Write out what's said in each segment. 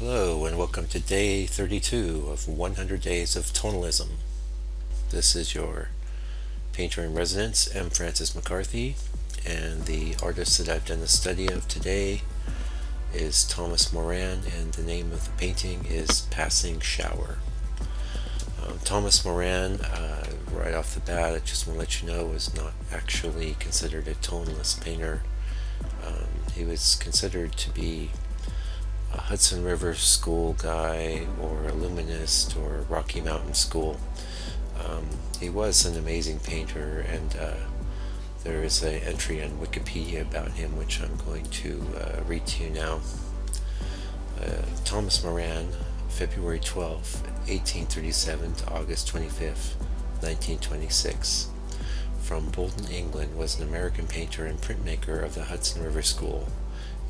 Hello and welcome to day 32 of 100 Days of Tonalism. This is your painter in residence, M. Francis McCarthy, and the artist that I've done the study of today is Thomas Moran, and the name of the painting is Passing Shower. Um, Thomas Moran, uh, right off the bat, I just want to let you know, was not actually considered a tonalist painter. Um, he was considered to be a Hudson River School guy or a Luminist or Rocky Mountain School. Um, he was an amazing painter and uh, there is an entry on Wikipedia about him which I'm going to uh, read to you now. Uh, Thomas Moran, February 12, 1837 to August 25, 1926. From Bolton, England, was an American painter and printmaker of the Hudson River School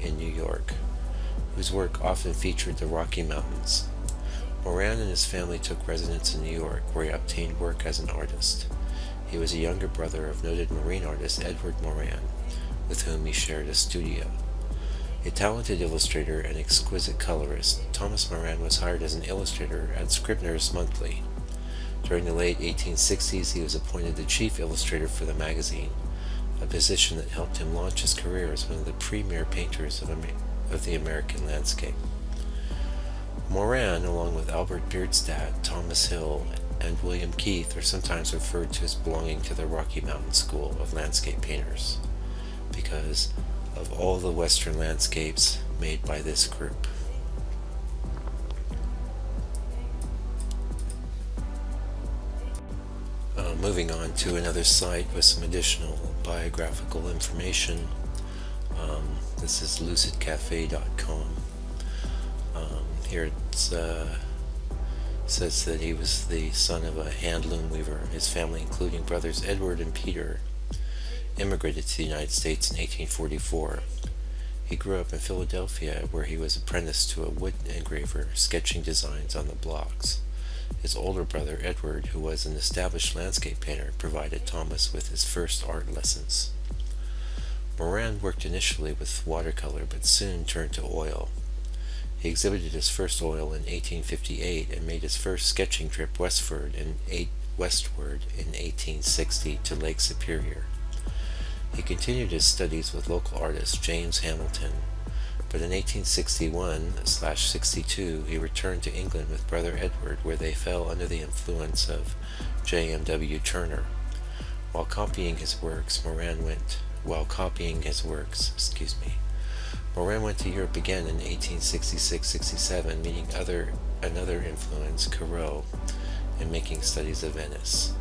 in New York whose work often featured the Rocky Mountains. Moran and his family took residence in New York, where he obtained work as an artist. He was a younger brother of noted marine artist Edward Moran, with whom he shared a studio. A talented illustrator and exquisite colorist, Thomas Moran was hired as an illustrator at Scribner's Monthly. During the late 1860s, he was appointed the chief illustrator for the magazine, a position that helped him launch his career as one of the premier painters of, of the American landscape. Moran, along with Albert Bierstadt, Thomas Hill, and William Keith, are sometimes referred to as belonging to the Rocky Mountain School of Landscape Painters because of all the western landscapes made by this group. Uh, moving on to another site with some additional biographical information. Um, this is lucidcafe.com. Um, here it uh, says that he was the son of a handloom weaver. His family, including brothers Edward and Peter, immigrated to the United States in 1844. He grew up in Philadelphia, where he was apprenticed to a wood engraver, sketching designs on the blocks. His older brother, Edward, who was an established landscape painter, provided Thomas with his first art lessons. Moran worked initially with watercolor but soon turned to oil. He exhibited his first oil in 1858 and made his first sketching trip westward in, eight, westward in 1860 to Lake Superior. He continued his studies with local artist James Hamilton, but in 1861-62 he returned to England with brother Edward where they fell under the influence of J.M.W. Turner. While copying his works, Moran went while copying his works. Excuse me. Moran went to Europe again in 1866-67, meeting other another influence, Corot, and making studies of Venice.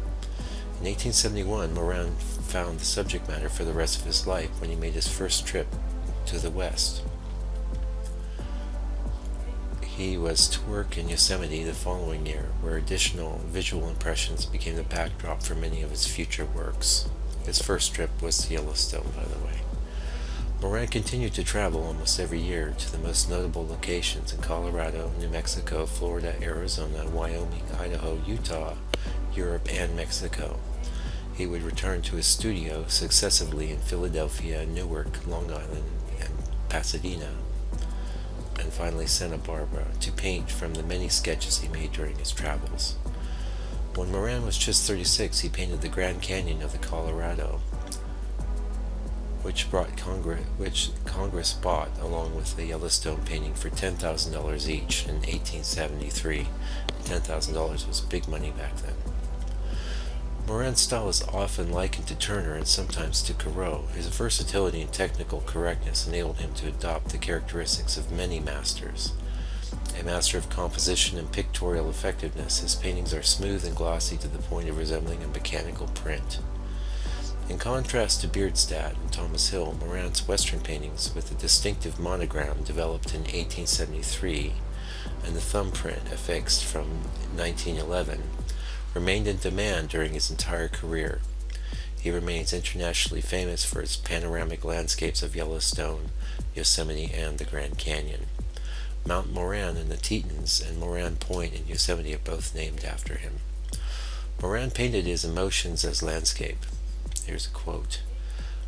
In 1871, Moran found the subject matter for the rest of his life when he made his first trip to the West. He was to work in Yosemite the following year, where additional visual impressions became the backdrop for many of his future works. His first trip was to Yellowstone, by the way. Moran continued to travel almost every year to the most notable locations in Colorado, New Mexico, Florida, Arizona, Wyoming, Idaho, Utah, Europe, and Mexico. He would return to his studio successively in Philadelphia, Newark, Long Island, and Pasadena, and finally Santa Barbara to paint from the many sketches he made during his travels. When Moran was just 36, he painted the Grand Canyon of the Colorado, which brought Congress, which Congress bought along with the Yellowstone painting for $10,000 each in 1873. $10,000 was big money back then. Moran's style is often likened to Turner and sometimes to Corot. His versatility and technical correctness enabled him to adopt the characteristics of many masters. A master of composition and pictorial effectiveness, his paintings are smooth and glossy to the point of resembling a mechanical print. In contrast to Bierstadt and Thomas Hill, Moran's Western paintings, with a distinctive monogram developed in 1873 and the thumbprint affixed from 1911, remained in demand during his entire career. He remains internationally famous for his panoramic landscapes of Yellowstone, Yosemite, and the Grand Canyon. Mount Moran in the Tetons and Moran Point in Yosemite are both named after him. Moran painted his emotions as landscape. Here's a quote.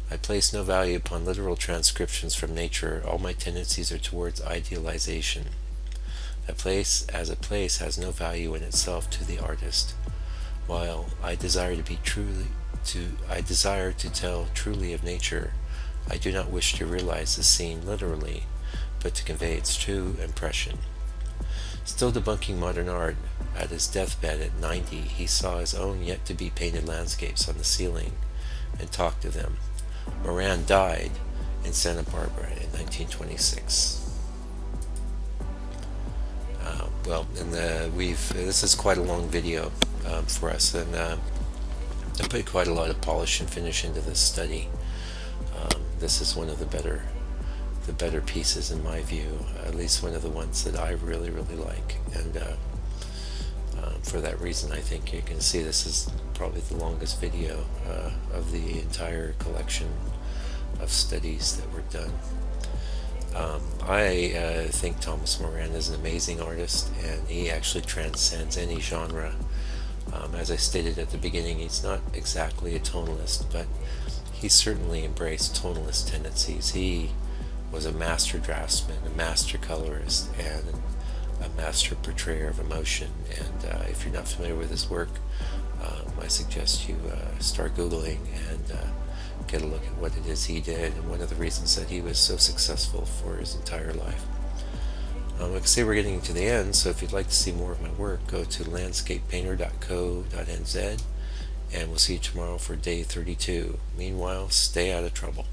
I place no value upon literal transcriptions from nature. All my tendencies are towards idealization. A place as a place has no value in itself to the artist. While I desire to be truly to I desire to tell truly of nature, I do not wish to realize the scene literally, but to convey its true impression. Still debunking modern art, at his deathbed at 90, he saw his own yet to be painted landscapes on the ceiling and talked of them. Moran died in Santa Barbara in 1926. Uh, well, and uh, we've this is quite a long video um, for us, and uh, I put quite a lot of polish and finish into this study. Um, this is one of the better the better pieces in my view, at least one of the ones that I really really like, and uh, uh, for that reason, I think you can see this is probably the longest video uh, of the entire collection of studies that were done. Um, I uh, think Thomas Moran is an amazing artist and he actually transcends any genre. Um, as I stated at the beginning, he's not exactly a tonalist, but he certainly embraced tonalist tendencies. He was a master draftsman, a master colorist, and a master portrayer of emotion. And uh, if you're not familiar with his work, um, I suggest you uh, start Googling and uh, get a look at what it is he did and one of the reasons that he was so successful for his entire life. Um, like I say, we're getting to the end, so if you'd like to see more of my work, go to landscapepainter.co.nz and we'll see you tomorrow for day 32. Meanwhile, stay out of trouble.